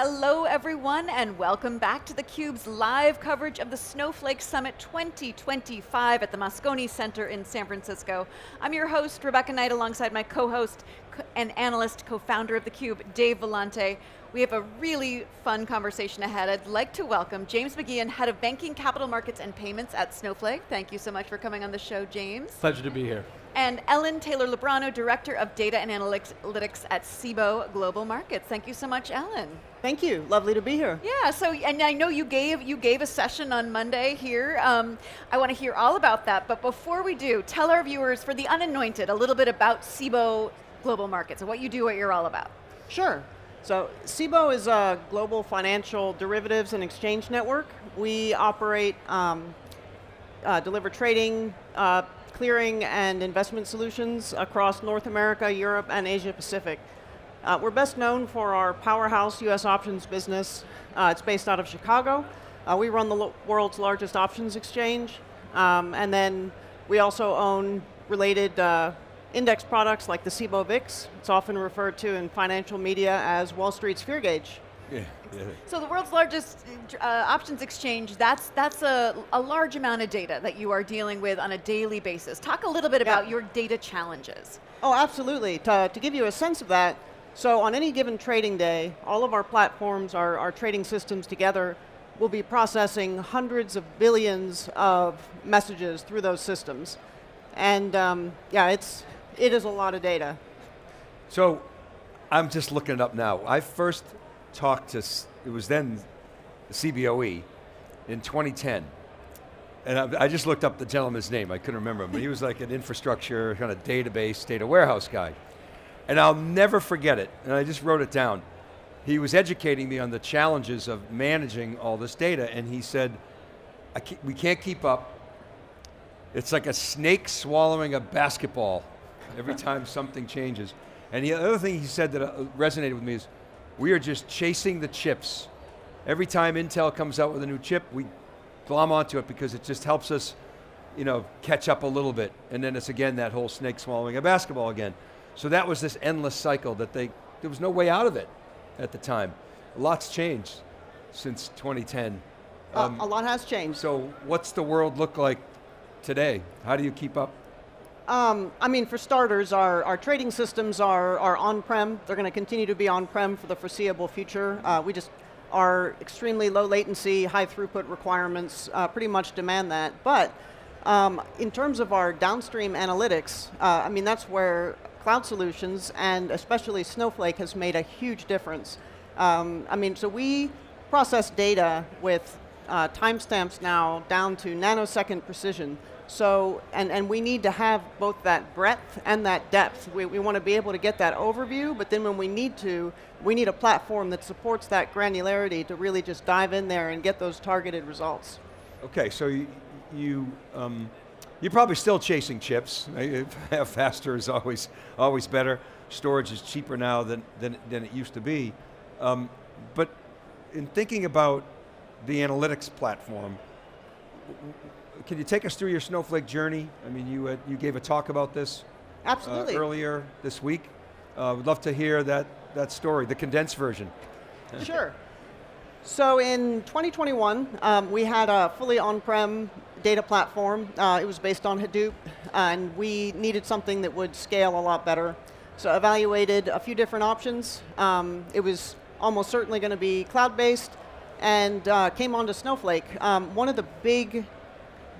Hello, everyone, and welcome back to theCUBE's live coverage of the Snowflake Summit 2025 at the Moscone Center in San Francisco. I'm your host, Rebecca Knight, alongside my co-host and analyst, co-founder of theCUBE, Dave Vellante. We have a really fun conversation ahead. I'd like to welcome James McGeehan, Head of Banking, Capital Markets, and Payments at Snowflake. Thank you so much for coming on the show, James. Pleasure to be here. And Ellen Taylor-Lubrano, Director of Data and Analytics at Cboe Global Markets. Thank you so much, Ellen. Thank you, lovely to be here. Yeah, so, and I know you gave, you gave a session on Monday here. Um, I want to hear all about that, but before we do, tell our viewers, for the unanointed, a little bit about Cboe Global Markets and what you do, what you're all about. Sure. So Cboe is a global financial derivatives and exchange network. We operate, um, uh, deliver trading, uh, clearing and investment solutions across North America, Europe, and Asia Pacific. Uh, we're best known for our powerhouse US options business. Uh, it's based out of Chicago. Uh, we run the lo world's largest options exchange. Um, and then we also own related uh, index products like the Cboe VIX. It's often referred to in financial media as Wall Street's fear gauge. Yeah, yeah. So the world's largest uh, options exchange, that's, that's a, a large amount of data that you are dealing with on a daily basis. Talk a little bit yeah. about your data challenges. Oh, absolutely. To, to give you a sense of that, so on any given trading day, all of our platforms, our, our trading systems together, will be processing hundreds of billions of messages through those systems. And um, yeah, it's, it is a lot of data. So, I'm just looking it up now. I first talked to, it was then CBOE in 2010. And I, I, just looked up the gentleman's name, I couldn't remember him, but he was like an infrastructure, kind of database, data warehouse guy. And I'll never forget it, and I just wrote it down. He was educating me on the challenges of managing all this data, and he said, can't, we can't keep up. It's like a snake swallowing a basketball every time something changes. And the other thing he said that uh, resonated with me is, we are just chasing the chips. Every time Intel comes out with a new chip, we glom onto it because it just helps us you know, catch up a little bit. And then it's again that whole snake swallowing a basketball again. So that was this endless cycle that they, there was no way out of it at the time. A lot's changed since 2010. Uh, um, a lot has changed. So what's the world look like today? How do you keep up? Um, I mean, for starters, our, our trading systems are, are on-prem. They're going to continue to be on-prem for the foreseeable future. Uh, we just, our extremely low latency, high throughput requirements uh, pretty much demand that. But um, in terms of our downstream analytics, uh, I mean, that's where cloud solutions and especially Snowflake has made a huge difference. Um, I mean, so we process data with uh, timestamps now down to nanosecond precision. So, and, and we need to have both that breadth and that depth. We, we want to be able to get that overview, but then when we need to, we need a platform that supports that granularity to really just dive in there and get those targeted results. Okay, so you, you um, you're probably still chasing chips. Faster is always, always better. Storage is cheaper now than, than, than it used to be. Um, but in thinking about the analytics platform, can you take us through your Snowflake journey? I mean, you, uh, you gave a talk about this uh, Absolutely. Uh, earlier this week. Uh, would love to hear that, that story, the condensed version. Sure. So in 2021, um, we had a fully on-prem data platform. Uh, it was based on Hadoop, and we needed something that would scale a lot better. So evaluated a few different options. Um, it was almost certainly going to be cloud-based, and uh, came onto Snowflake. Um, one of the big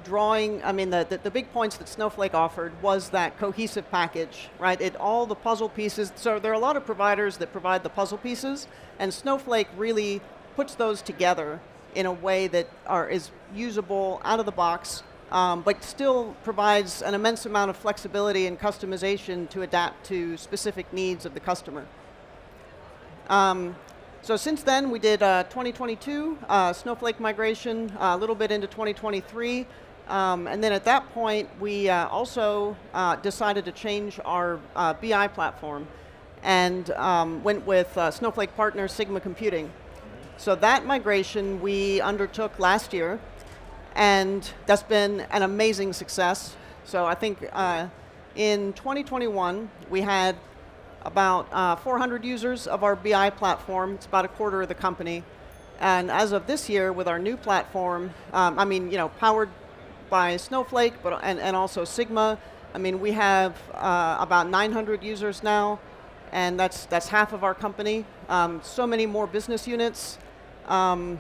drawing, I mean, the, the, the, big points that Snowflake offered was that cohesive package, right? It all the puzzle pieces, so there are a lot of providers that provide the puzzle pieces, and Snowflake really puts those together in a way that are, is usable out of the box, um, but still provides an immense amount of flexibility and customization to adapt to specific needs of the customer. Um, so since then, we did uh, 2022 uh, Snowflake migration, uh, a little bit into 2023. Um, and then at that point, we uh, also uh, decided to change our uh, BI platform and um, went with Snowflake partner Sigma Computing. So that migration we undertook last year, and that's been an amazing success. So I think in 2021, we had about uh, 400 users of our BI platform. It's about a quarter of the company. And as of this year, with our new platform, um, I mean, you know, powered by Snowflake, but and, and also Sigma. I mean, we have uh, about 900 users now, and that's that's half of our company. Um, so many more business units. Um,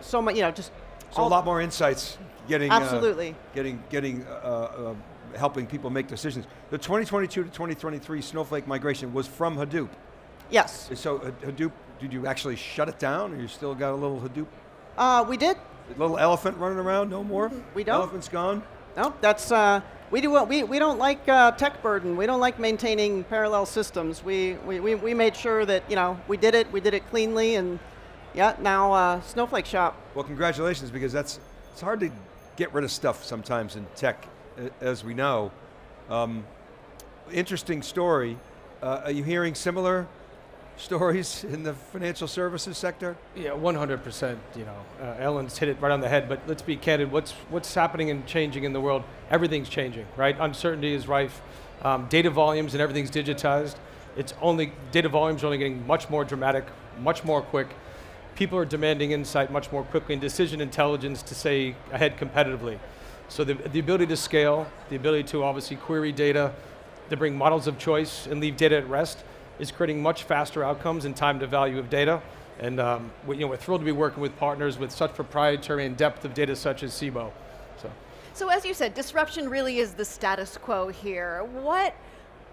so much, you know, just so a lot more insights getting absolutely uh, getting getting uh, uh, helping people make decisions. The 2022 to 2023 Snowflake migration was from Hadoop. Yes. So Hadoop, did you actually shut it down, or you still got a little Hadoop? Uh, we did. Little elephant running around, no more. We don't. Elephant's gone. No, that's uh, we do we we don't like uh, tech burden. We don't like maintaining parallel systems. We, we we we made sure that you know we did it. We did it cleanly, and yeah, now uh, Snowflake Shop. Well, congratulations, because that's it's hard to get rid of stuff sometimes in tech, as we know. Um, interesting story. Uh, are you hearing similar stories in the financial services sector? Yeah, 100%. You know, uh, Ellen's hit it right on the head. But let's be candid. What's what's happening and changing in the world? Everything's changing, right? Uncertainty is rife. Um, data volumes and everything's digitized. It's only data volumes are only getting much more dramatic, much more quick. People are demanding insight much more quickly and decision intelligence to stay ahead competitively. So the, the ability to scale, the ability to obviously query data, to bring models of choice and leave data at rest is creating much faster outcomes and time to value of data. And um, we, you know, we're thrilled to be working with partners with such proprietary and depth of data such as Cboe. So. so as you said, disruption really is the status quo here. What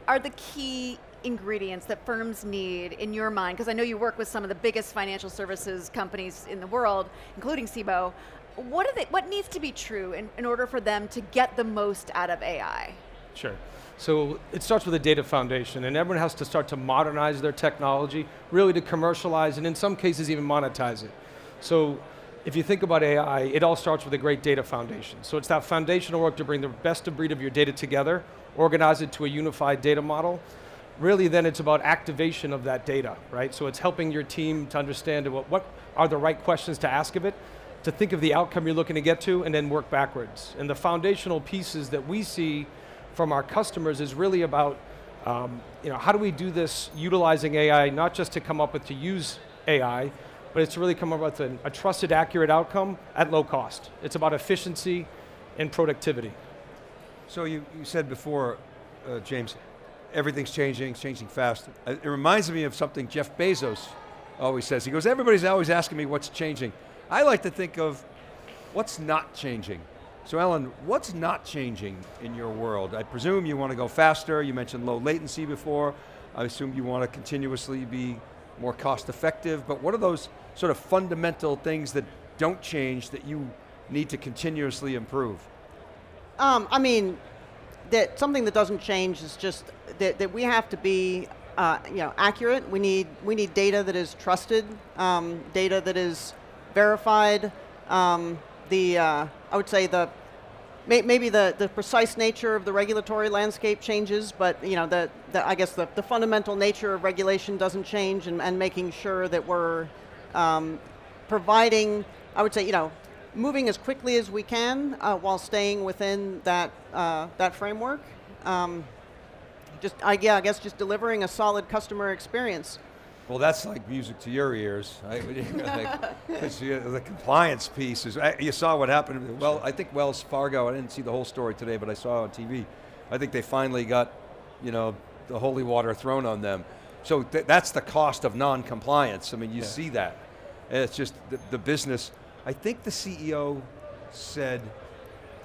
are the key ingredients that firms need in your mind? Because I know you work with some of the biggest financial services companies in the world, including Cboe. What, are they, what needs to be true in, in order for them to get the most out of AI? Sure. So it starts with a data foundation, and everyone has to start to modernize their technology, really to commercialize, and in some cases even monetize it. So if you think about AI, it all starts with a great data foundation. So it's that foundational work to bring the best of breed of your data together, organize it to a unified data model. Really then it's about activation of that data, right? So it's helping your team to understand what, what are the right questions to ask of it, to think of the outcome you're looking to get to, and then work backwards. And the foundational pieces that we see from our customers is really about um, you know, how do we do this utilizing AI, not just to come up with to use AI, but it's really come up with an, a trusted, accurate outcome at low cost. It's about efficiency and productivity. So you, you said before, uh, James, everything's changing, it's changing fast. Uh, it reminds me of something Jeff Bezos always says. He goes, everybody's always asking me what's changing. I like to think of what's not changing. So Ellen, what's not changing in your world? I presume you want to go faster. You mentioned low latency before. I assume you want to continuously be more cost effective, but what are those sort of fundamental things that don't change that you need to continuously improve? Um, I mean, that something that doesn't change is just that, that we have to be uh, you know, accurate. We need, we need data that is trusted, um, data that is verified. Um, the, uh, I would say the, may, maybe the, the precise nature of the regulatory landscape changes, but you know, the, the, I guess the, the fundamental nature of regulation doesn't change and, and making sure that we're um, providing, I would say, you know, moving as quickly as we can uh, while staying within that, uh, that framework. Um, just, I, yeah, I guess just delivering a solid customer experience. Well, that's like music to your ears. like, the compliance piece is, you saw what happened. Well, I think Wells Fargo, I didn't see the whole story today, but I saw on TV. I think they finally got, you know, the holy water thrown on them. So th that's the cost of non-compliance. I mean, you yeah. see that. And it's just the, the business. I think the CEO said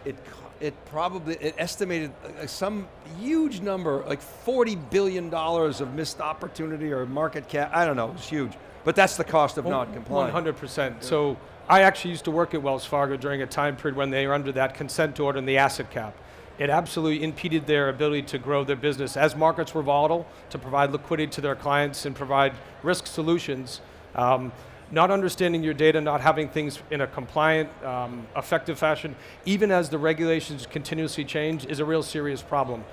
it it probably it estimated uh, some huge number, like forty billion dollars of missed opportunity or market cap. I don't know, it's huge, but that's the cost of not complying. One hundred percent. So I actually used to work at Wells Fargo during a time period when they were under that consent order and the asset cap. It absolutely impeded their ability to grow their business as markets were volatile, to provide liquidity to their clients and provide risk solutions. Um, not understanding your data, not having things in a compliant, um, effective fashion, even as the regulations continuously change, is a real serious problem.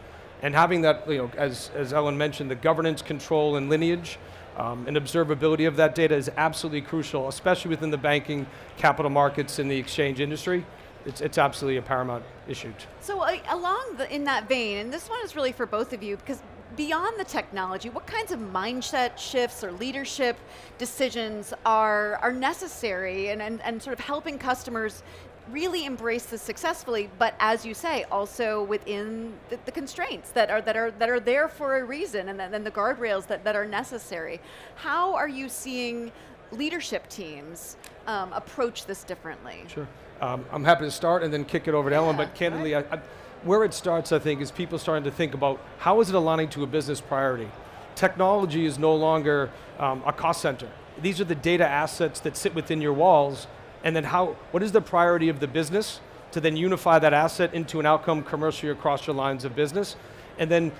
And having that, you know, as, as Ellen mentioned, the governance, control, and lineage, um, and observability of that data is absolutely crucial, especially within the banking, capital markets, and the exchange industry. It's, it's absolutely a paramount issue. So uh, along the, in that vein, and this one is really for both of you, because beyond the technology, what kinds of mindset shifts or leadership decisions are, are necessary and, and, and sort of helping customers really embrace this successfully, but as you say, also within the, the, constraints that are that are that are there for a reason, and then the guardrails that, that are necessary. How are you seeing leadership teams um, approach this differently? Sure. Um, I'm happy to start and then kick it over to Yeah, Ellen, but candidly, right. I, I, where it starts, I think, is people starting to think about how is it aligning to a business priority. Technology is no longer um, a cost center. These are the data assets that sit within your walls, and then how, what is the priority of the business to then unify that asset into an outcome commercially across your lines of business, and then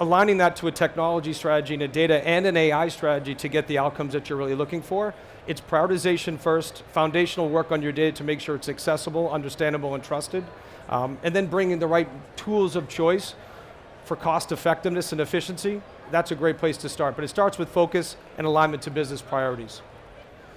aligning that to a technology strategy and a data and an AI strategy to get the outcomes that you're really looking for. It's prioritization first, foundational work on your data to make sure it's accessible, understandable, and trusted, um, and then bringing the right tools of choice for cost effectiveness and efficiency. That's a great place to start, but it starts with focus and alignment to business priorities.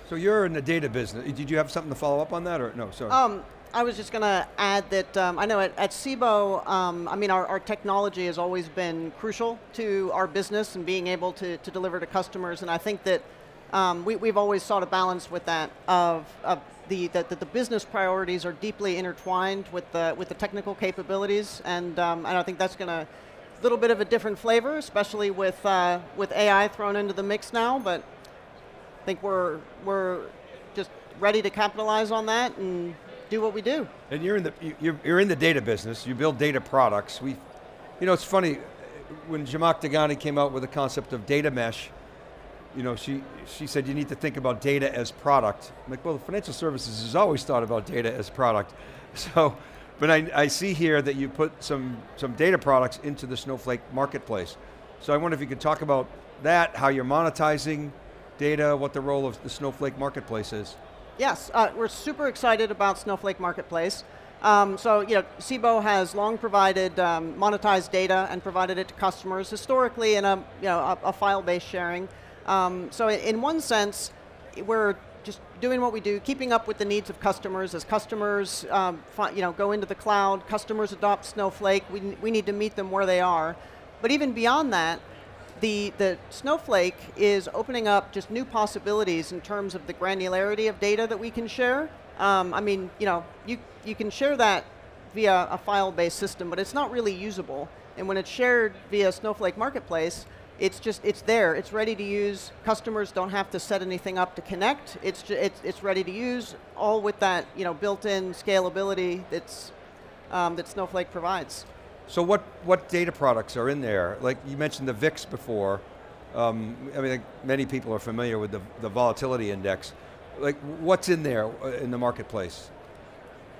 So you're in the data business. Did you have something to follow up on that, or no? Sorry. Um, I was just going to add that um, I know at, at Cboe, um, I mean, our, our technology has always been crucial to our business and being able to, to deliver to customers. And I think that um, we, we've always sought a balance with that of, of the, that, that the business priorities are deeply intertwined with the, with the technical capabilities. And, um, and I think that's going to a little bit of a different flavor, especially with, uh, with AI thrown into the mix now. But I think we're, we're just ready to capitalize on that and do what we do. And you're in the you- you're, you're in the data business. You build data products. We, you know, it's funny when Zhamak Dehghani came out with the concept of data mesh. You know, she she said you need to think about data as product. I'm like, well, the financial services has always thought about data as product. So, but I, I see here that you put some some data products into the Snowflake marketplace. So I wonder if you could talk about that, how you're monetizing data, what the role of the Snowflake marketplace is. Yes, uh, we're super excited about Snowflake Marketplace. Um, so, you know, Cboe has long provided um, monetized data and provided it to customers historically in a, you know, a, a file-based sharing. Um, so, in, one sense, we're just doing what we do, keeping up with the needs of customers. As customers, um, you know, go into the cloud, customers adopt Snowflake. We, we need to meet them where they are. But even beyond that, the, the Snowflake is opening up just new possibilities in terms of the granularity of data that we can share. Um, I mean, you know, you, you can share that via a file-based system, but it's not really usable. And when it's shared via Snowflake Marketplace, it's just, it's there, it's ready to use. Customers don't have to set anything up to connect. It's, it's, it's ready to use, all with that, you know, built-in scalability that's, um, that Snowflake provides. So what, what data products are in there? Like you mentioned the VIX before. Um, I mean, like, many people are familiar with the, the volatility index. Like what's in there uh, in the marketplace?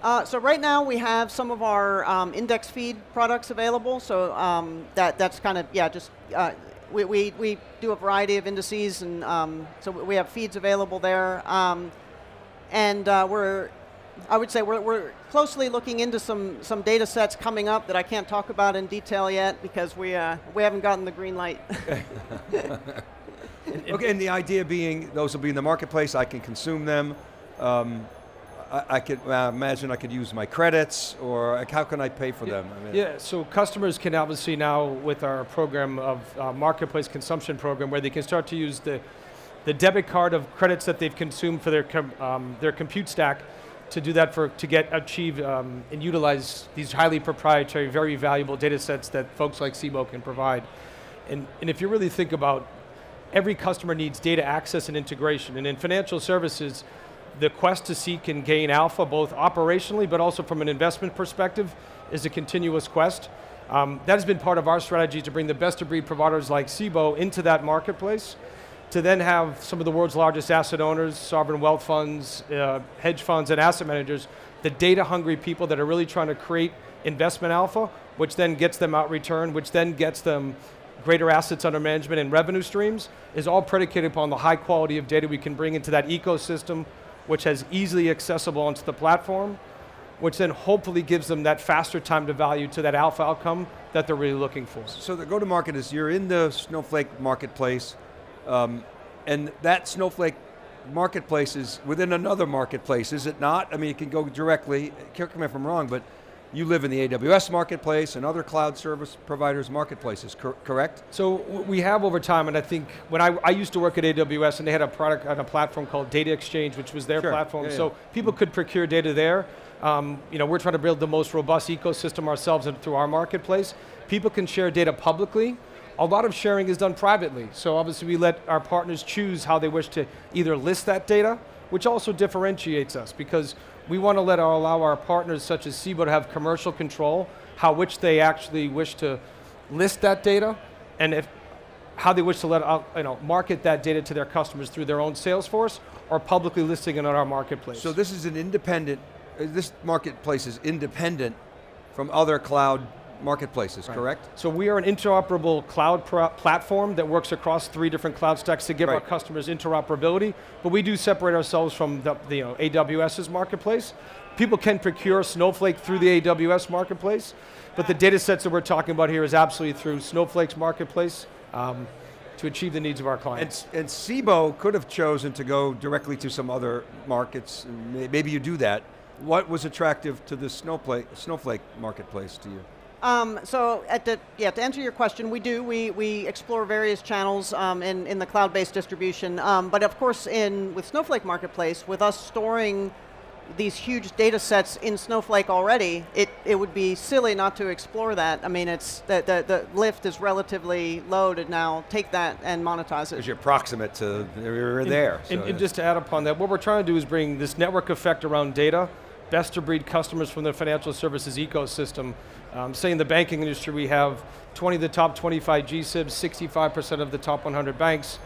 Uh, so right now we have some of our um, index feed products available. So um, that that's kind of yeah, just uh, we, we we do a variety of indices, and um, so we have feeds available there. Um, and uh, we're I would say we're, we're closely looking into some some data sets coming up that I can't talk about in detail yet because we uh, we haven't gotten the green light. Okay, and the idea being those will be in the marketplace. I can consume them. Um, I, I could uh, imagine I could use my credits, or like, how can I pay for them? I mean, Yeah, so customers can obviously now, with our program of uh, marketplace consumption program, where they can start to use the, the debit card of credits that they've consumed for their, com- um, their compute stack to do that for to get achieve um, and utilize these highly proprietary, very valuable data sets that folks like Cboe can provide. And, and if you really think about every customer needs data access and integration. And in financial services, the quest to seek and gain alpha, both operationally but also from an investment perspective, is a continuous quest. Um, that has been part of our strategy to bring the best of breed providers like Cboe into that marketplace, to then have some of the world's largest asset owners, sovereign wealth funds, uh, hedge funds, and asset managers, the data hungry people that are really trying to create investment alpha, which then gets them out return, which then gets them greater assets under management and revenue streams is all predicated upon the high quality of data we can bring into that ecosystem, which has easily accessible onto the platform, which then hopefully gives them that faster time to value to that alpha outcome that they're really looking for. So the go-to-market is you're in the Snowflake marketplace, um, and that Snowflake marketplace is within another marketplace, is it not? I mean, it can go directly. Correct me if I'm wrong, but you live in the AWS marketplace and other cloud service providers marketplaces, cor- correct? So we have over time, and I think when I, I used to work at AWS, and they had a product on a platform called Data Exchange, which was their Sure. platform. Yeah, so yeah. people could procure data there. Um, you know, we're trying to build the most robust ecosystem ourselves and through our marketplace. People can share data publicly. A lot of sharing is done privately. So obviously, we let our partners choose how they wish to either list that data, which also differentiates us because we want to let our, allow our partners such as Cboe to have commercial control, how which they actually wish to list that data, and if how they wish to let out, you know market that data to their customers through their own sales force or publicly listing it on our marketplace. So this is an independent, uh, this marketplace is independent from other cloud marketplaces, correct? So we are an interoperable cloud platform that works across three different cloud stacks to give our customers interoperability, but we do separate ourselves from the, the you know, AWS's marketplace. People can procure Snowflake through the AWS marketplace, but the data sets that we're talking about here is absolutely through Snowflake's marketplace um, to achieve the needs of our clients. and Cboe could have chosen to go directly to some other markets, maybe you do that. What was attractive to the Snowflake, Snowflake marketplace to you? Um, so, at the, yeah, to answer your question, we do. We, we explore various channels um, in, in the cloud-based distribution. Um, but of course, in with Snowflake Marketplace, with us storing these huge data sets in Snowflake already, it, it would be silly not to explore that. I mean, it's the, the, the lift is relatively low to now take that and monetize it. Because you're proximate to, you're there. And, so and just to add upon that, what we're trying to do is bring this network effect around data, best to breed customers from the financial services ecosystem. Um, say in the banking industry, we have 20 of the top 25 GSIBs, 65% of the top 100 banks,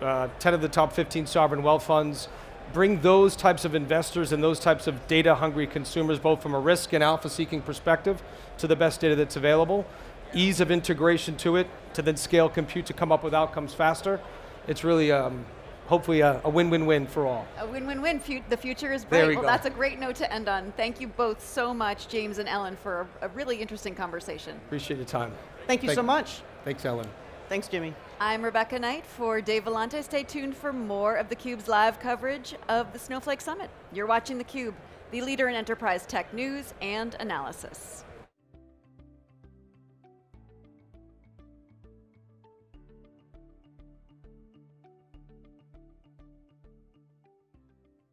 uh, 10 of the top 15 sovereign wealth funds. Bring those types of investors and those types of data hungry consumers, both from a risk and alpha seeking perspective, to the best data that's available. Ease of integration to it, to then scale compute to come up with outcomes faster. It's really um, hopefully a, a win-win-win for all. A win-win-win. Fu- the future is There bright. we well, go. that's a great note to end on. Thank you both so much, James and Ellen, for a, a really interesting conversation. Appreciate your time. Thank you Thank so you. much. Thanks, Ellen. Thanks, Jimmy. I'm Rebecca Knight for Dave Vellante. Stay tuned for more of theCUBE's live coverage of the Snowflake Summit. You're watching theCUBE, the leader in enterprise tech news and analysis.